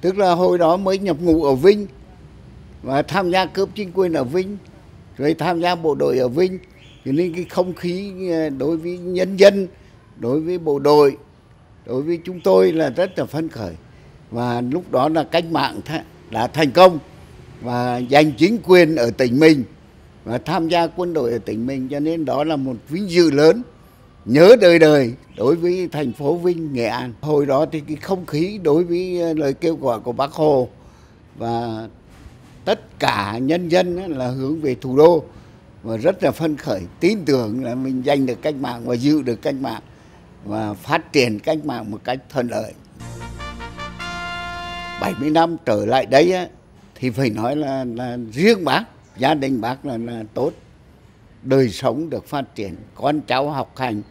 tức là hồi đó mới nhập ngũ ở Vinh và tham gia cướp chính quyền ở Vinh, rồi tham gia bộ đội ở Vinh. Cho nên cái không khí ờ, đối với nhân dân, đối với bộ đội, đối với chúng tôi là rất là phấn khởi. Và lúc đó là cách mạng đã thành công và giành chính quyền ở tỉnh mình và tham gia quân đội ở tỉnh mình. Cho nên đó là một vinh dự lớn nhớ đời đời đối với thành phố Vinh, Nghệ An. Hồi đó thì cái không khí đối với ờ, lời kêu gọi của Bác Hồ và tất cả nhân dân là hướng về thủ đô và rất là phấn khởi, tin tưởng là mình giành được cách mạng và giữ được cách mạng và phát triển cách mạng một cách thuận lợi. 70 năm trở lại đây thì phải nói là, là riêng bác, gia đình bác là, là tốt, đời sống được phát triển, con cháu học hành,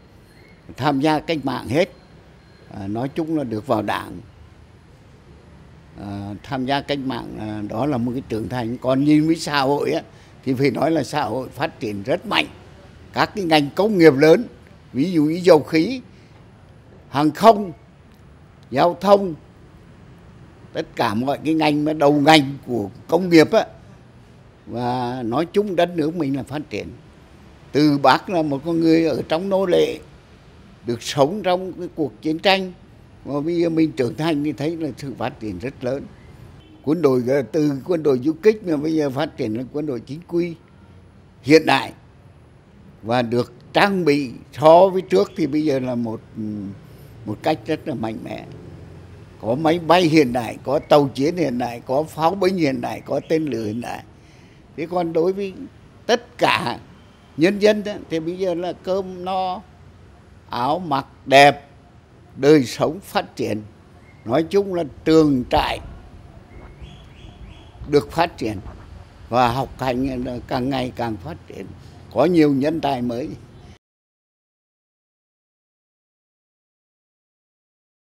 tham gia cách mạng hết, à, nói chung là được vào đảng, à, tham gia cách mạng à, đó là một cái trưởng thành. Còn nhìn với xã hội á, thì phải nói là xã hội phát triển rất mạnh, các cái ngành công nghiệp lớn, ví dụ như dầu khí, hàng không, giao thông, tất cả mọi cái ngành mà đầu ngành của công nghiệp á. Và nói chung đất nước mình là phát triển. Từ bác là một con người ở trong nô lệ được sống trong cái cuộc chiến tranh. Mà bây giờ mình trưởng thành thì thấy là sự phát triển rất lớn. Quân đội ờ, từ quân đội du kích mà bây giờ phát triển lên quân đội chính quy hiện đại và được trang bị so với trước thì bây giờ là một một cách rất là mạnh mẽ. Có máy bay hiện đại có tàu chiến hiện đại có pháo binh hiện đại có tên lửa hiện đại. Thế còn đối với tất cả nhân dân đó, thì bây giờ là cơm no áo mặc đẹp, đời sống phát triển. Nói chung là trường trại được phát triển và học hành càng ngày càng phát triển. Có nhiều nhân tài mới.